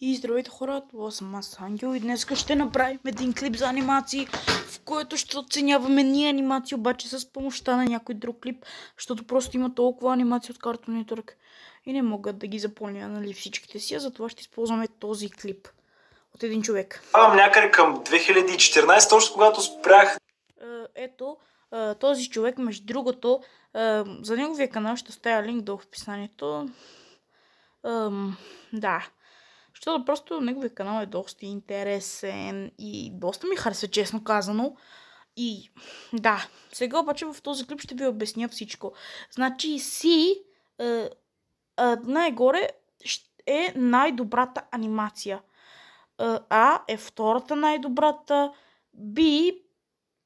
И здравейте хора, това съм аз Ангел и днес ще направим един клип за анимации, в който ще оценяваме ние анимации, обаче с помощта на някой друг клип, защото просто има толкова анимации от Cartoon Network и не могат да ги запълня нали, всичките си, а затова ще използваме този клип от един човек. Ставам някъде към 2014, точно когато спрях. Е, ето, е, този човек, между другото, е, за неговия канал ще оставя линк в описанието. Да. Защото просто неговия канал е доста интересен и доста ми харесва, честно казано. И да, сега обаче в този клип ще ви обясня всичко. Значи си е, е, най-горе е най-добрата анимация. Е, а е втората най-добрата. Б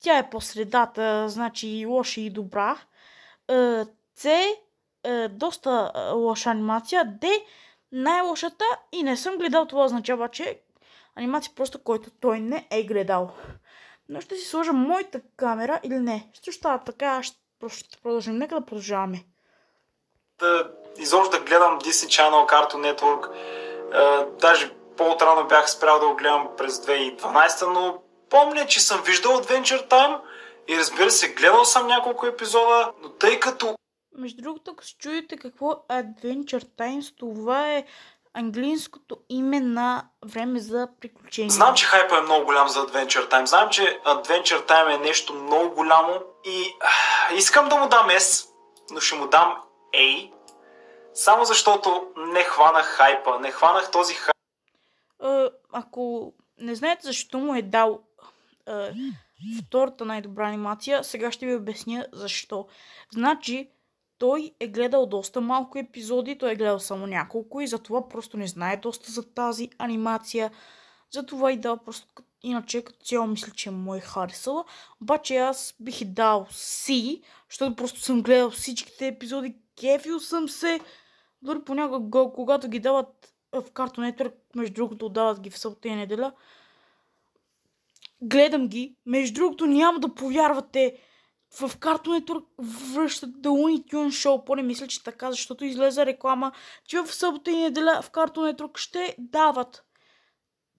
тя е по средата, значи и лоша и добра. Е, С е доста е, лоша анимация. Д най-лошата и не съм гледал, това означава, че анимация просто, който той не е гледал. Но ще си сложа моята камера или не. Ще става така, ще, ще продължим. Нека да продължаваме. Да, изобщо да гледам Disney Channel, Cartoon Network. Е, даже по-отрано бях спрял да го гледам през 2012, но помня, че съм виждал Adventure Time и разбира се, гледал съм няколко епизода, но тъй като между другото, ако се чуете какво е Adventure Times, това е английското име на време за приключения. Знам, че хайпа е много голям за Adventure Time. Знам, че Adventure Time е нещо много голямо и а, искам да му дам S, но ще му дам A, само защото не хванах хайпа, не хванах този хайп. ако не знаете защо му е дал а, втората най-добра анимация, сега ще ви обясня защо. Значи, той е гледал доста малко епизоди, той е гледал само няколко и затова просто не знае доста за тази анимация. Затова и дал просто иначе като цяло мисля, че му е харесала. Обаче аз бих и дал си, защото просто съм гледал всичките епизоди, кефил съм се. Дори понякога, когато ги дават в Cartoon Network, между другото дават ги в събота и неделя, гледам ги. Между другото няма да повярвате, в Cartoon Network връщат The Looney Tunes Show. Поне мисля, че така, защото излезе реклама, че в събота и неделя в Cartoon Network ще дават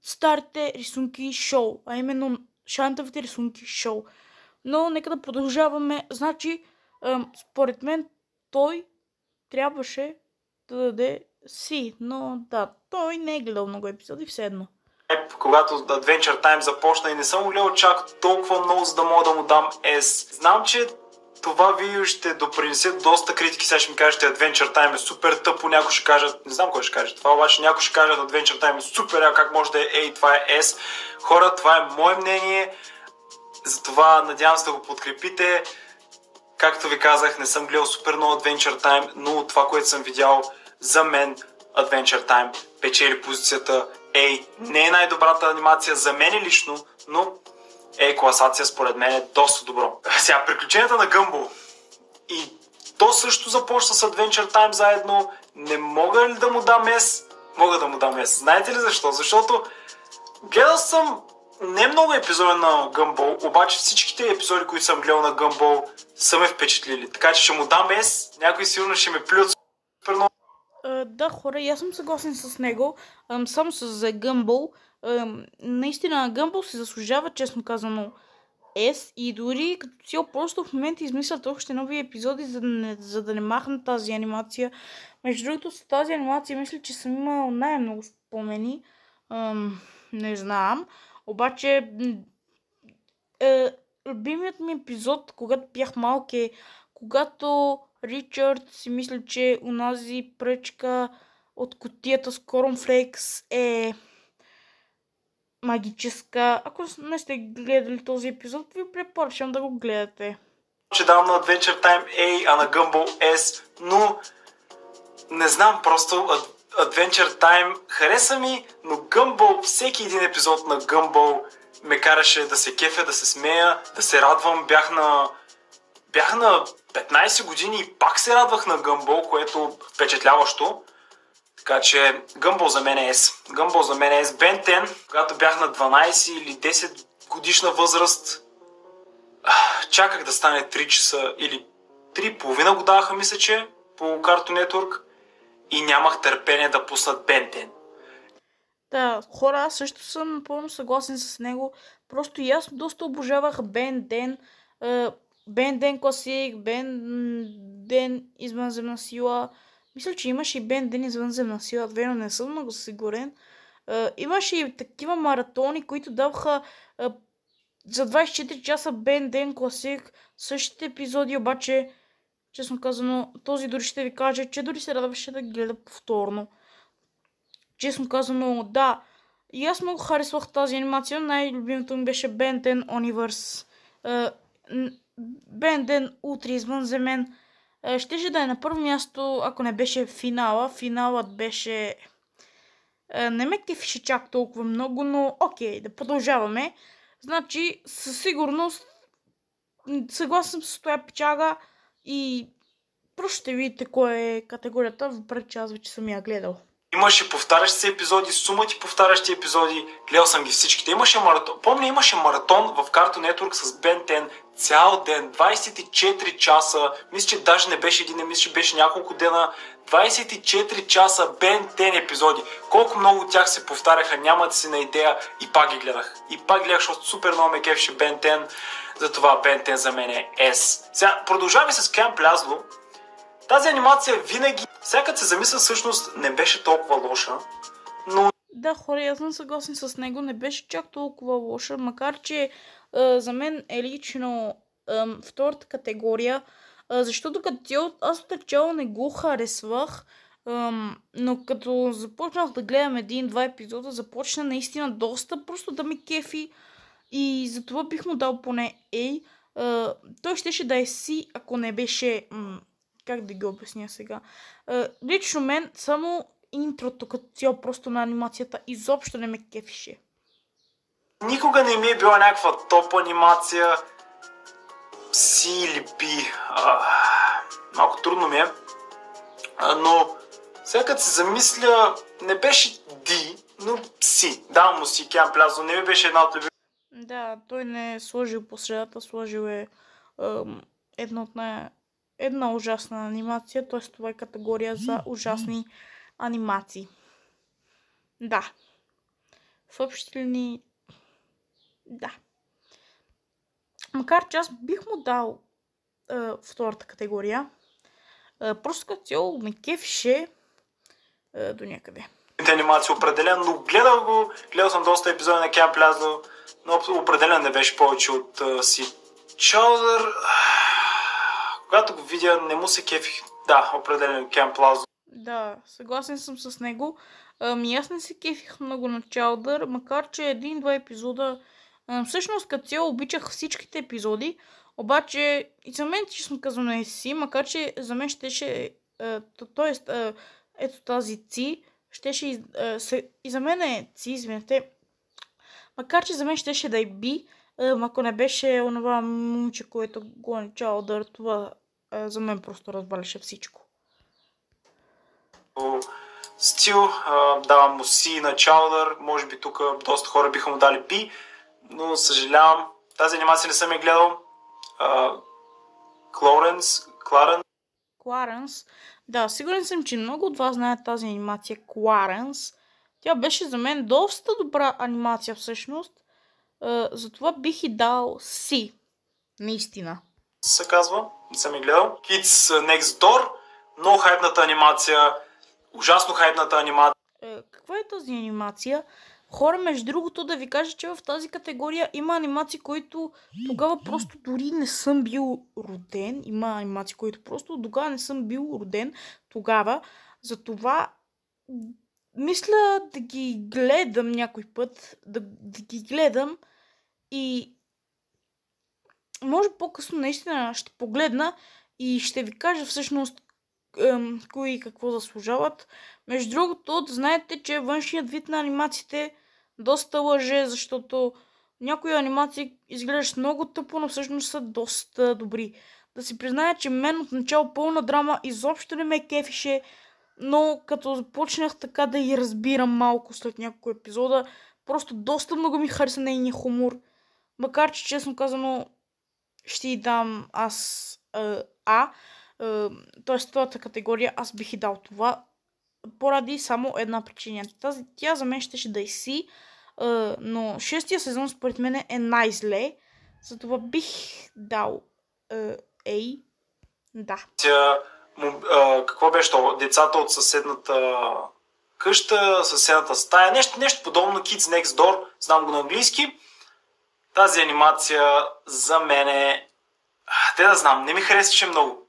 старите рисунки шоу, а именно шантовите рисунки шоу. Но нека да продължаваме. Значи, според мен, той трябваше да даде си, но да, той не е гледал много епизоди, все едно когато Adventure Time започна и не съм гледал чак толкова много, за да мога да му дам S. Знам, че това видео ще допринесе доста критики. Сега ще ми кажете Adventure Time е супер тъпо, някой ще кажат, не знам кой ще каже това, обаче някой ще кажат Adventure Time е супер, а как може да е A, това е S. Хора, това е мое мнение, затова надявам се да го подкрепите. Както ви казах, не съм гледал супер много Adventure Time, но това, което съм видял, за мен Adventure Time печели позицията Ей, не е най-добрата анимация за мен лично, но е класация според мен е доста добро. Сега, приключенията на Гъмбо. И то също започна с Adventure Time заедно. Не мога ли да му дам ес? Мога да му дам ес. Знаете ли защо? Защото гледал съм не много епизоди на Гъмбол, обаче всичките епизоди, които съм гледал на Гъмбол, са ме впечатлили. Така че ще му дам ес. Някой сигурно ще ме плюят много да, хора, и аз съм съгласен с него. Само с за Гъмбъл. Наистина, Гъмбъл се заслужава, честно казано, S и дори като цяло просто в момента измислят още нови епизоди, за да не, за да не махна тази анимация. Между другото, с тази анимация мисля, че съм имал най-много спомени. Um, не знам. Обаче, е, любимият ми епизод, когато бях малък е когато Ричард си мисля, че унази пръчка от котията с Корнфлейкс е магическа. Ако не сте гледали този епизод, ви препоръчвам да го гледате. Ще дам на Adventure Time A, а на Gumball S, но не знам, просто Adventure Time хареса ми, но Gumball, всеки един епизод на Gumball ме караше да се кефя, да се смея, да се радвам. Бях на бях на 15 години и пак се радвах на Гъмбол, което впечатляващо. Така че Гъмбол за мен е S. Гъмбол за мен е S. Бен Тен, когато бях на 12 или 10 годишна възраст, чаках да стане 3 часа или 3,5 го даваха, мисля, че по Cartoon Network и нямах търпение да пуснат Бен Тен. Да, хора, аз също съм напълно съгласен с него. Просто и аз доста обожавах Бен Ден, Бен Ден Класик, Бен Ден Извънземна сила. Мисля, че имаше и Бен Ден Извънземна сила. Верно, не съм много сигурен. Имаше и такива маратони, които даваха за 24 часа Бен Ден Класик. Същите епизоди, обаче, честно казано, този дори ще ви каже, че дори се радваше да гледа повторно. Честно казано, да. И аз много харесвах тази анимация. Най-любимото ми беше Ben 10 Universe. 10 Утре извън за мен. Щеше да е на първо място, ако не беше финала. Финалът беше... Не ме кефише чак толкова много, но окей, да продължаваме. Значи, със сигурност, съгласен с това печага и просто ще видите кой е категорията, въпреки че аз вече съм я гледал. Имаше повтарящи се епизоди, сума ти повтарящи епизоди, гледал съм ги всичките. Имаше маратон, помня имаше маратон в Cartoon Network с Ben 10 цял ден, 24 часа, мисля, че даже не беше един, мисля, че беше няколко дена, 24 часа Ben 10 епизоди. Колко много от тях се повтаряха, нямате си на идея и пак ги гледах. И пак гледах, защото супер много ме кефеше Ben 10, затова Ben 10 за мен е S. Сега продължаваме с Кемп Лязло, тази анимация винаги, всяка се замисля, всъщност не беше толкова лоша, но... Да, хора, аз съм съгласен с него, не беше чак толкова лоша, макар че за мен е лично втората категория, а, защото като цяло аз от начало не го харесвах, но като започнах да гледам един-два епизода, започна наистина доста просто да ми кефи и затова бих му дал поне A. А, той щеше да е си, ако не беше... Как да ги обясня сега? Лично мен само интрото като цяло просто на анимацията изобщо не ме кефише. Никога не ми е била някаква топ анимация. Си или би. Малко трудно ми е. А, но сега се замисля, не беше Ди, но си. Да, му си Кям Плязо. Не ми беше една от любимите. Да, той не е сложил по средата, сложил е ем, едно от най- една ужасна анимация, т.е. това е категория за ужасни анимации. Да. В общи линии, да. Макар че аз бих му дал е, втората категория, е, просто като цяло ме кефише е, до някъде. анимации определен, но гледал го, гледал съм доста епизоди на Кям Плязо, но определен не беше повече от uh, си. Чаудър, когато го видя, не му се кефих. Да, определено Кем Плазо. Да, съгласен съм с него. Ами аз не се кефих много на Чалдър, макар че един-два епизода... Всъщност като цяло обичах всичките епизоди, обаче и за мен, честно казвам, е си, макар че за мен щеше... Тоест, ето тази Ци, щеше и, и за мен е Ци, извинете, макар че за мен щеше да е Би, ако не беше онова момиче, което го Чалдър, това за мен просто разваляше всичко. Стил, давам му си на Чаудър, може би тук доста хора биха му дали би, но съжалявам, тази анимация не съм я гледал. Клоренс, Кларен. Кларенс. Да, сигурен съм, че много от вас знаят тази анимация Кларенс. Тя беше за мен доста добра анимация всъщност. затова бих и дал си. Наистина се казва, не съм и гледал. Kids Next Door, много хайпната анимация, ужасно хайпната анимация. Е, каква е тази анимация? Хора, между другото, да ви кажа, че в тази категория има анимации, които тогава просто дори не съм бил роден. Има анимации, които просто тогава не съм бил роден тогава. Затова мисля да ги гледам някой път, да, да ги гледам и може по-късно наистина ще погледна и ще ви кажа всъщност ем, кои какво заслужават. Между другото, да знаете, че външният вид на анимациите доста лъже, защото някои анимации изглеждат много тъпо, но всъщност са доста добри. Да си призная, че мен от начало пълна драма изобщо не ме кефише, но като започнах така да я разбирам малко след няколко епизода, просто доста много ми хареса нейния хумор. Макар, че честно казано, ще й дам аз а, а т.е. твоята категория, аз бих и дал това. поради само една причина. Тази, тя за мен щеше да е си, но шестия сезон според мен е най-зле. Затова бих дал Ей. Да. Какво беше то? Децата от съседната къща, съседната стая, нещо, нещо подобно Kids Next Door, знам го на английски. Тази анимация за мен е... Те да знам, не ми харесваше много.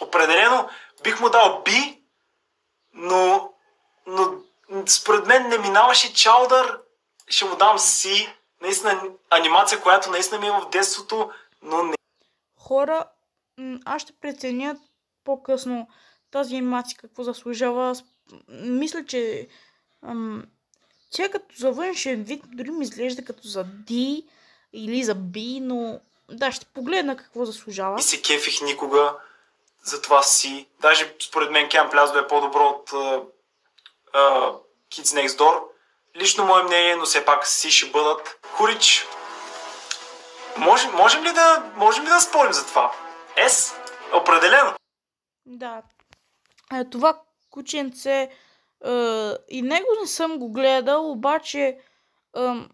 Определено бих му дал B, но, но според мен не минаваше чалдър, ще му дам C. Наистина анимация, която наистина ми е в детството, но не Хора, аз ще преценя по-късно тази анимация какво заслужава. Мисля, че ам, тя като за външен вид дори ми изглежда като за D или за B, но да, ще погледна какво заслужава. не се кефих никога за това си. Даже според мен Кемп Лязо е по-добро от uh, uh, Kids Next Door. Лично мое мнение, но все пак си ще бъдат. Хурич, можем, можем, ли да, можем ли да спорим за това? Ес, определено. Да. Е, това кученце е, и него не съм го гледал, обаче ем,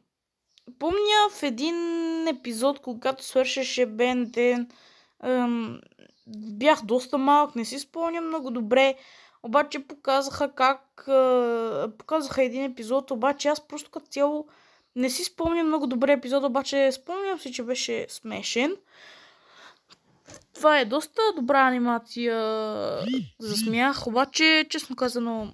помня в един епизод, когато свършеше Бен Ден, ем, бях доста малък, не си спомням много добре, обаче показаха как показаха един епизод, обаче аз просто като цяло не си спомням много добре епизод, обаче спомням си, че беше смешен. Това е доста добра анимация за смях, обаче, честно казано,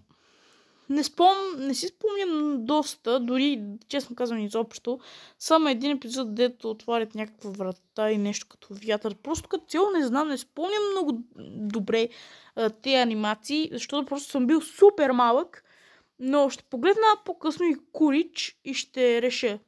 не, спом... не си спомням доста, дори, честно казано, изобщо. Само един епизод, дето отварят някаква врата и нещо като вятър. Просто като цяло не знам, не спомням много добре а, тези анимации, защото просто съм бил супер малък. Но ще погледна по-късно и Курич и ще реша.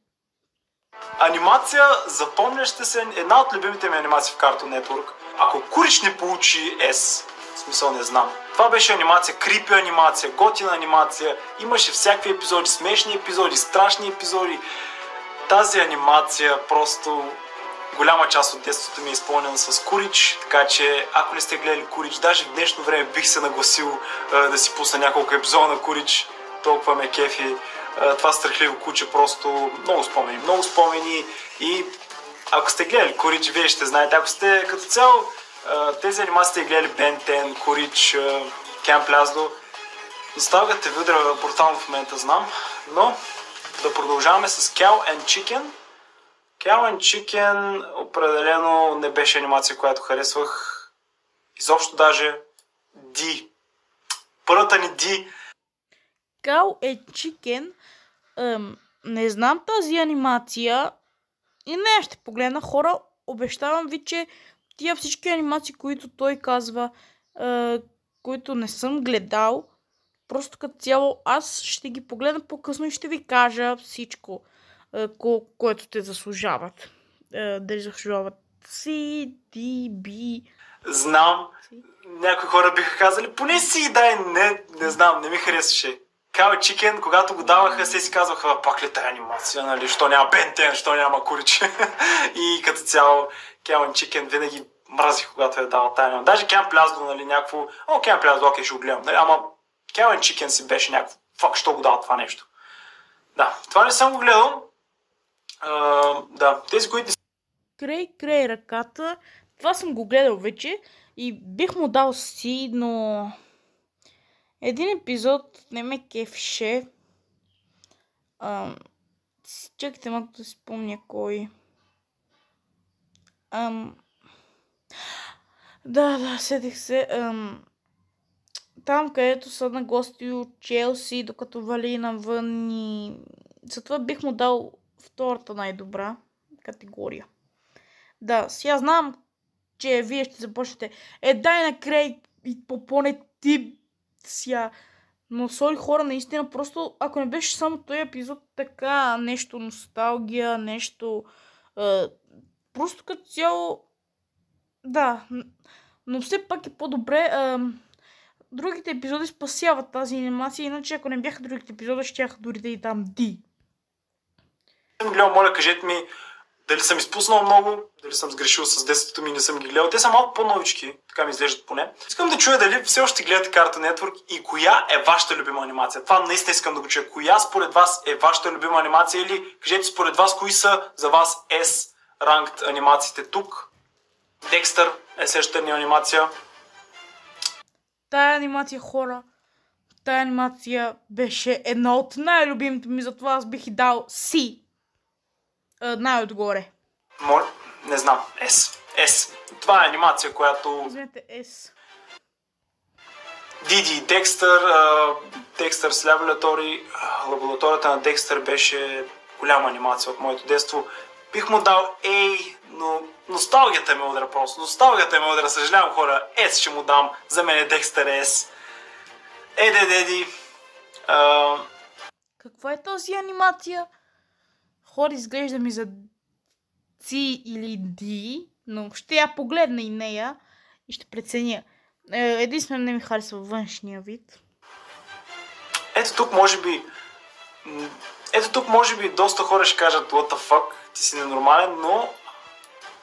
Анимация, запомняща се, една от любимите ми анимации в Cartoon Network. Ако Курич не получи S, смисъл не знам. Това беше анимация, крипи анимация, готина анимация. Имаше всякакви епизоди, смешни епизоди, страшни епизоди. Тази анимация просто голяма част от детството ми е изпълнена с Курич, така че ако не сте гледали Курич, даже в днешно време бих се нагласил да си пусна няколко епизода на Курич. Толкова ме кефи. Това страхливо куче просто много спомени, много спомени и ако сте гледали Курич, вие ще знаете. Ако сте като цяло тези анимации сте гледали 10, Курич, Кемп Лязло, Носталгата ви удря брутално в момента, знам, но да продължаваме с Cow and Chicken. Cow and Chicken определено не беше анимация, която харесвах. Изобщо даже D. Първата ни D. Кал е чикен. Ем, не знам тази анимация. И не, ще погледна хора. Обещавам ви, че тия всички анимации, които той казва, е, които не съм гледал, просто като цяло аз ще ги погледна по-късно и ще ви кажа всичко, е, ко- което те заслужават. Е, дали заслужават C, D, B. Знам, някои хора биха казали, поне си дай, не, не знам, не ми харесваше. And Chicken, когато го даваха, се си казваха, пак ли тая анимация, нали, що няма Бентен, що няма Курич. и като цяло, and Chicken винаги мразих, когато е дава тая анимация. Даже Camp Лязло, нали, някакво, о, Camp Лязло, окей, ще го гледам, нали, ама and Chicken си беше някакво, фак, що го дава това нещо. Да, това не съм го гледал. А, да, тези, които Край, край ръката. Това съм го гледал вече и бих му дал си, но един епизод не ме кефше. Ам, чакайте малко да си спомня кой. Ам, да, да, седих се. Ам, там, където са на гости от Челси, докато вали навън и... Затова бих му дал втората най-добра категория. Да, сега знам, че вие ще започнете. Е, дай на Крейг и попоне ти сега. Но сори хора, наистина, просто ако не беше само този епизод, така нещо носталгия, нещо... Е, просто като цяло... Да, но все пак е по-добре. Е, другите епизоди спасяват тази анимация, иначе ако не бяха другите епизоди, щях дори да й дам D. съм моля, кажете ми Дали съм изпуснал много, дали съм сгрешил с детството ми не съм ги гледал. Те са малко по-новички, така ми изглеждат поне. Искам да чуя дали все още гледате карта Network и коя е вашата любима анимация. Това наистина искам да го чуя. Коя според вас е вашата любима анимация или кажете според вас кои са за вас S ранг анимациите тук. Декстър е същата ни анимация. Тая анимация хора, тая анимация беше една от най-любимите ми, затова аз бих и дал си. Най-отгоре. Мол... Не знам. S. S. Това е анимация, която... Извинете, S. Диди Декстър, Декстър с лаборатори, лабораторията на Декстър беше голяма анимация от моето детство. Бих му дал A, но носталгията ме удра просто. Носталгията ме удра, съжалявам хора. S ще му дам. За мен е Декстър S. Еде, деди. А, Каква е този анимация? Хора, изглежда ми за C или D, но ще я погледна и нея и ще преценя. Е, Единствено не ми харесва външния вид. ето тук може би... Ето тук може би доста хора ще кажат what the fuck, ти си ненормален, но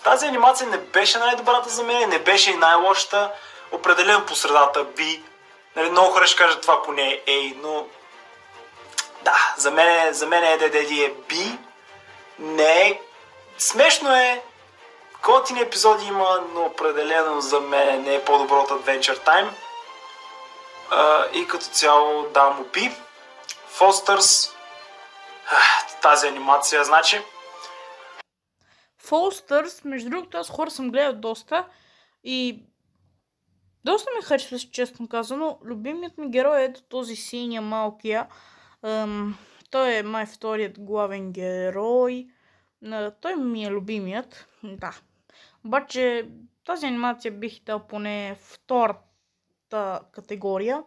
тази анимация не беше най-добрата за мен, не беше и най-лошата. Определено по средата B. Нали, много хора ще кажат това поне е но да, за мен, за мен е DDD е B. Не е... Смешно е, готини епизоди има, но определено за мен не е по-добро от Adventure Time. А, и като цяло дам му B. Фостърс. Тази анимация, значи. Фолстърс, между другото, аз хора съм гледал доста и доста ми харесва, честно казано. Любимият ми герой е ето този синия малкия. Ам, той е май вторият главен герой. Той ми е любимият. Да. Обаче тази анимация бих дал поне втората категория.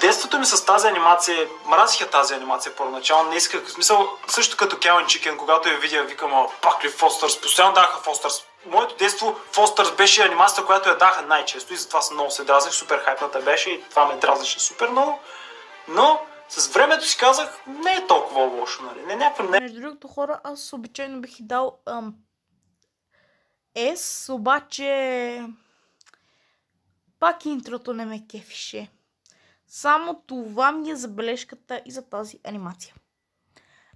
Детството ми с тази анимация, мразиха тази анимация първоначално, не исках, в смисъл, също като Келвин Чикен, когато я видя, викам, «О, пак ли Фостърс, постоянно даха Фостърс. Моето детство Фостърс беше анимацията, която я даха най-често и затова съм много се дразних, супер хайпната беше и това ме дразнеше супер много. Но с времето си казах, не е толкова лошо, нали? Не някаква не... Между другото хора, аз обичайно бих и дал ам, S, обаче пак интрото не ме кефише. Само това ми е забележката и за тази анимация.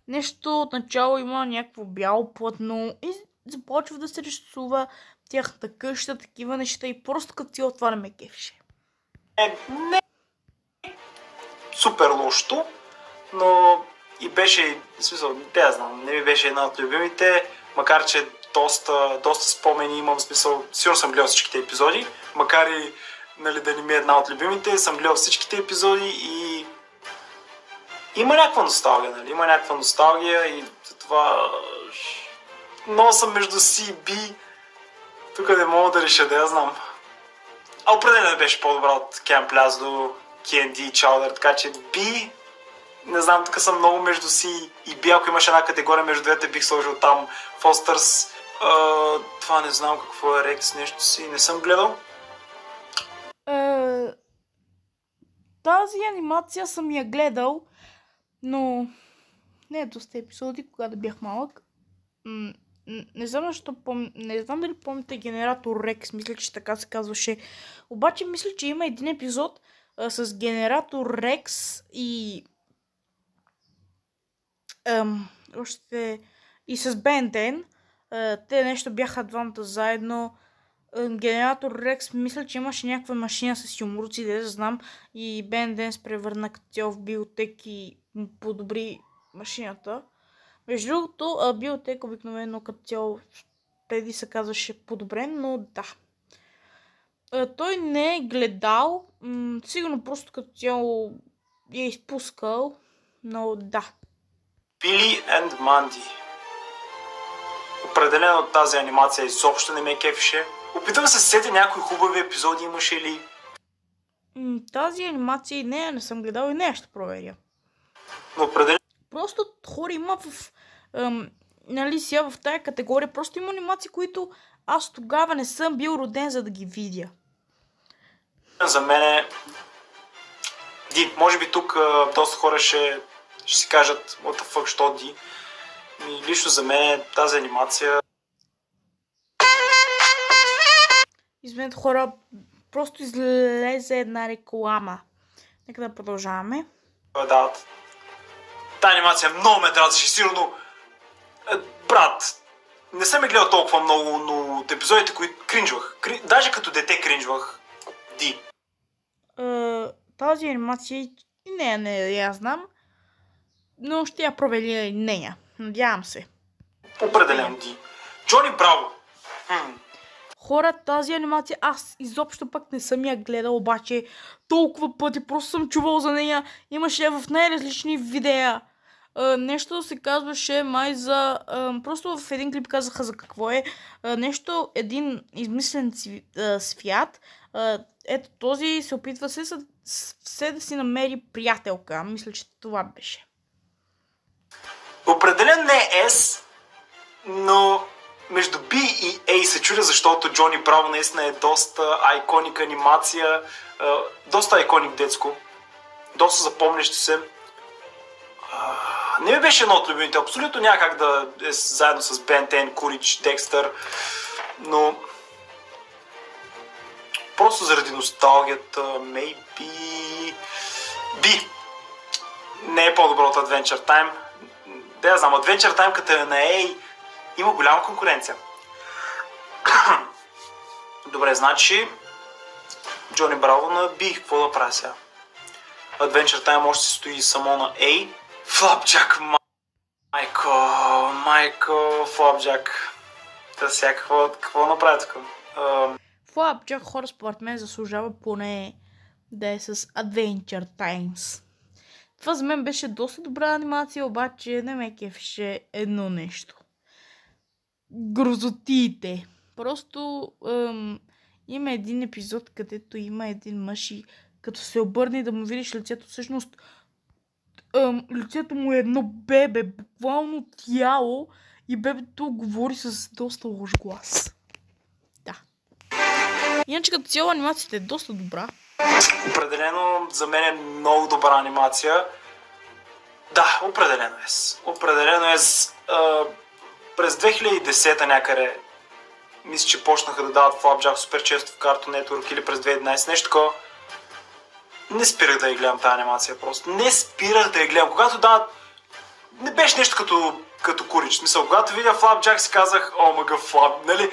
Нещо от начало има някакво бяло платно и започва да се рисува тяхната къща, такива неща и просто като цяло това не ме кефише. е не супер лошото, но и беше, в смисъл, те я знам, не ми беше една от любимите, макар че доста, доста спомени имам, в смисъл, сигурно съм гледал всичките епизоди, макар и нали, да не ми е една от любимите, съм гледал всичките епизоди и има някаква носталгия, нали, има някаква носталгия и това много съм между C и B, тук не мога да реша да я знам. А определено беше по-добра от Camp Laz KND и Chowder, така че B, не знам, тук съм много между C и B, ако имаш една категория между двете, бих сложил там Fosters. Uh, това не знам какво е Rex, нещо си, не съм гледал. Е, тази анимация съм я гледал, но не е доста епизоди, когато бях малък. М- не знам защо пом... Не знам дали помните генератор Рекс, мисля, че така се казваше. Обаче мисля, че има един епизод а, с генератор Рекс и... Ам, още... И с Бен Ден. А, те нещо бяха двамата заедно. Генератор Рекс, мисля, че имаше някаква машина с юмруци, да знам. И Бен се превърна като в биотек и подобри машината. Между другото, биотек обикновено като цяло преди се казваше подобрен, но да. Той не е гледал, м- сигурно просто като цяло е изпускал, но да. Билли and Манди. Определено тази анимация изобщо не ме кефише. Опитвам се сетя някои хубави епизоди имаше ли. М, тази анимация и нея не съм гледал и нея ще проверя. Но определено Просто хора има в... Ам, нали сега в тая категория, просто има анимации, които аз тогава не съм бил роден за да ги видя. За мен е... Ди, може би тук а, доста хора ще, ще си кажат what the fuck, що Ди. И лично за мен тази анимация Извинете хора, просто излезе една реклама. Нека да продължаваме. дават. Та анимация много ме дразнеше, сигурно. Е, брат, не съм я гледал толкова много, но от епизодите, които кринжвах. Кри... Даже като дете кринжвах. Ди. Е, тази анимация и нея не я знам, но ще я проверя и нея. Надявам се. Определено Ди. Джони Браво. Хора, тази анимация аз изобщо пък не съм я гледал, обаче толкова пъти просто съм чувал за нея. Имаше в най-различни видеа. Uh, нещо се казваше май за... Uh, просто в един клип казаха за какво е. Uh, нещо, един измислен цви, uh, свят. Ето този се опитва все, все да си намери приятелка. Мисля, че това беше. Определен не е S, но между B и A се чудя, защото Джони Браво наистина е доста айконик анимация, доста айконик детско, доста запомнящи се. Не ми беше едно от любимите, абсолютно няма как да е заедно с Бен Тен, Курич, Декстър, но просто заради носталгията, maybe... B. Не е по-добро от Adventure Time. Да, я знам, Adventure Time като е на A, има голяма конкуренция. Добре, значи Джони Браво на B. Какво да правя сега? Adventure Time още стои само на A. Флапджак, майко, майко, Флапджак. Та сега какво, какво направя тук? Флапджак хора според мен заслужава поне да е с Adventure Times. Това за мен беше доста добра анимация, обаче не ме кефеше едно нещо грозотиите. Просто ем, има един епизод, където има един мъж и като се обърне да му видиш лицето, всъщност ем, лицето му е едно бебе, буквално тяло и бебето говори с доста лош глас. Иначе като цяло анимацията е доста добра. Определено за мен е много добра анимация. Да, определено е. Определено е. През 2010 някъде, мисля, че почнаха да дават Flapjack супер често в Cartoon Network или през 2011, нещо такова. Не спирах да я гледам тази анимация просто. Не спирах да я гледам. Когато дават... Не беше нещо като, като курич. Мисъл, когато видя Flapjack си казах, о, мъга Флап, нали?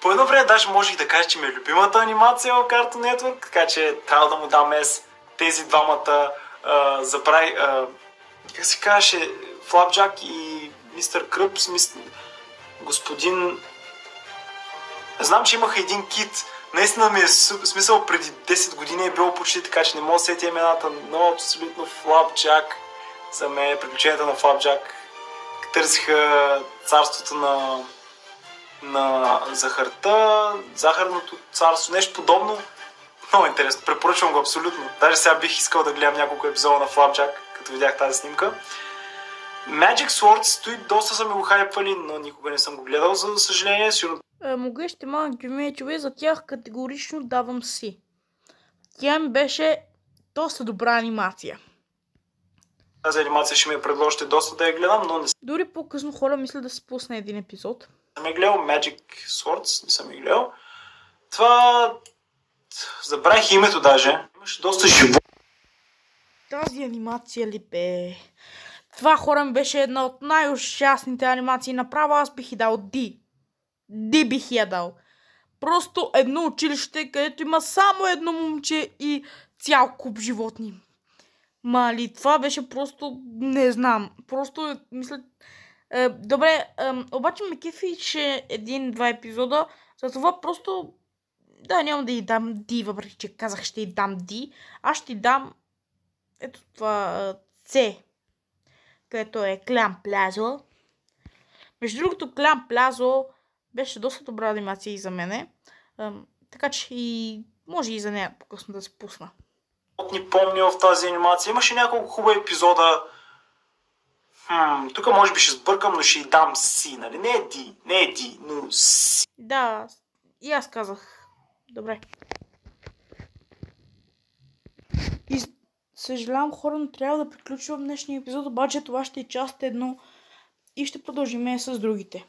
По едно време даже можех да кажа, че ми е любимата анимация в Cartoon Network, така че трябва да му дам ес тези двамата а, забрави, а, как се казваше, Флапджак и мистер Кръпс, мистер господин... Знам, че имаха един кит. Наистина ми е смисъл преди 10 години е било почти така, че не мога да сетя имената, но абсолютно Флапджак. За мен приключенията на Флапджак. Търсиха царството на, на захарта, захарното царство, нещо подобно. Много интересно, препоръчвам го абсолютно. Даже сега бих искал да гледам няколко епизода на Флапджак, като видях тази снимка. Magic Sword стои, доста са ми го хайпали, но никога не съм го гледал, за съжаление. Сигурно... Е, могъщите малки мечове, за тях категорично давам си. Тя ми беше доста добра анимация. Тази анимация ще ми е предложите доста да я гледам, но не Дори по-късно хора мисля да се пусне един епизод. Съм я гледал. Magic Swords не съм я гледал. Това... Забравих името даже. Имаше доста живот. Тази анимация ли бе? Това хора ми беше една от най-ужасните анимации. Направо аз бих и дал Ди. Ди бих я дал. Просто едно училище, където има само едно момче и цял куп животни. Мали, това беше просто, не знам, просто мисля... Е, добре, е, обаче ме кефише един-два епизода, затова просто, да, няма да й дам Ди, въпреки че казах ще й дам Ди, аз ще й дам ето това С където е Клям Плазо. Между другото, Клям Плазо беше доста добра анимация и за мене. така че и може и за нея по-късно да се пусна. Ни помня в тази анимация. Имаше няколко хубави епизода. Тук може би ще сбъркам, но ще й дам си, нали? Не е Ди, не е Ди, но си. Да, и аз казах. Добре. И Съжалявам хора, но трябва да приключвам днешния епизод, обаче това ще е част едно. и ще продължим с другите.